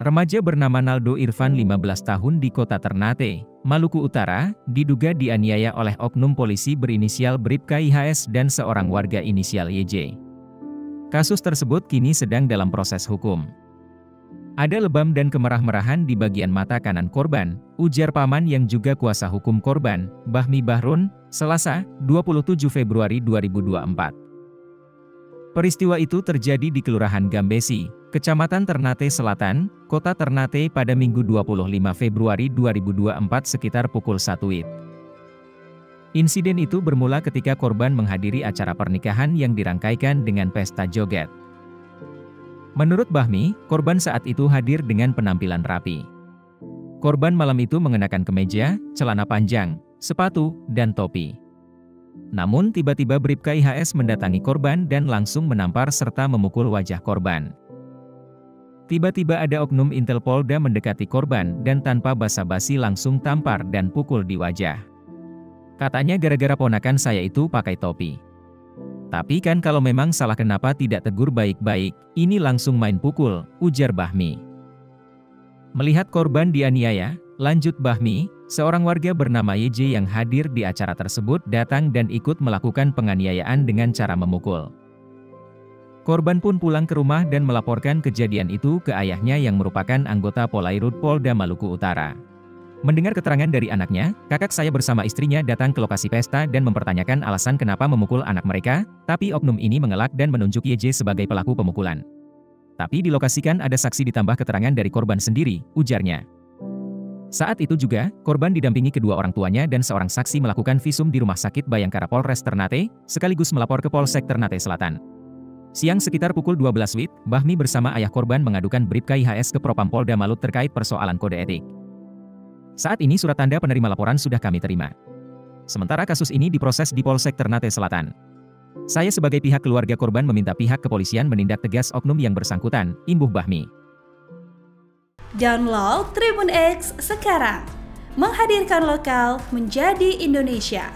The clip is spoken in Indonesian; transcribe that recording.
Remaja bernama Naldo Irfan 15 tahun di kota Ternate, Maluku Utara, diduga dianiaya oleh oknum polisi berinisial Bribka IHS dan seorang warga inisial YJ. Kasus tersebut kini sedang dalam proses hukum. Ada lebam dan kemerah-merahan di bagian mata kanan korban, ujar paman yang juga kuasa hukum korban, Bahmi Bahrun, Selasa, 27 Februari 2024. Peristiwa itu terjadi di Kelurahan Gambesi, Kecamatan Ternate Selatan, Kota Ternate pada Minggu 25 Februari 2024 sekitar pukul 1 WIB. Insiden itu bermula ketika korban menghadiri acara pernikahan yang dirangkaikan dengan pesta joget. Menurut Bahmi, korban saat itu hadir dengan penampilan rapi. Korban malam itu mengenakan kemeja, celana panjang, sepatu, dan topi. Namun tiba-tiba Bribka IHS mendatangi korban dan langsung menampar serta memukul wajah korban. Tiba-tiba ada oknum Intel Polda mendekati korban dan tanpa basa-basi langsung tampar dan pukul di wajah. Katanya gara-gara ponakan saya itu pakai topi. Tapi kan kalau memang salah kenapa tidak tegur baik-baik, ini langsung main pukul, ujar Bahmi. Melihat korban dianiaya, lanjut Bahmi, seorang warga bernama YJ yang hadir di acara tersebut datang dan ikut melakukan penganiayaan dengan cara memukul. Korban pun pulang ke rumah dan melaporkan kejadian itu ke ayahnya yang merupakan anggota Polairut Polda Maluku Utara. Mendengar keterangan dari anaknya, kakak saya bersama istrinya datang ke lokasi pesta dan mempertanyakan alasan kenapa memukul anak mereka, tapi oknum ini mengelak dan menunjuk YJ sebagai pelaku pemukulan. Tapi di lokasi kan ada saksi ditambah keterangan dari korban sendiri, ujarnya. Saat itu juga, korban didampingi kedua orang tuanya dan seorang saksi melakukan visum di Rumah Sakit Bayangkara Polres Ternate, sekaligus melapor ke Polsek Ternate Selatan. Siang sekitar pukul 12 WIB, Bahmi bersama ayah korban mengadukan Bribka IHS ke Propam Polda Malut terkait persoalan kode etik. Saat ini surat tanda penerima laporan sudah kami terima. Sementara kasus ini diproses di Polsek Ternate Selatan. Saya sebagai pihak keluarga korban meminta pihak kepolisian menindak tegas oknum yang bersangkutan, imbuh Bahmi. Download Tribun X sekarang, menghadirkan lokal menjadi Indonesia.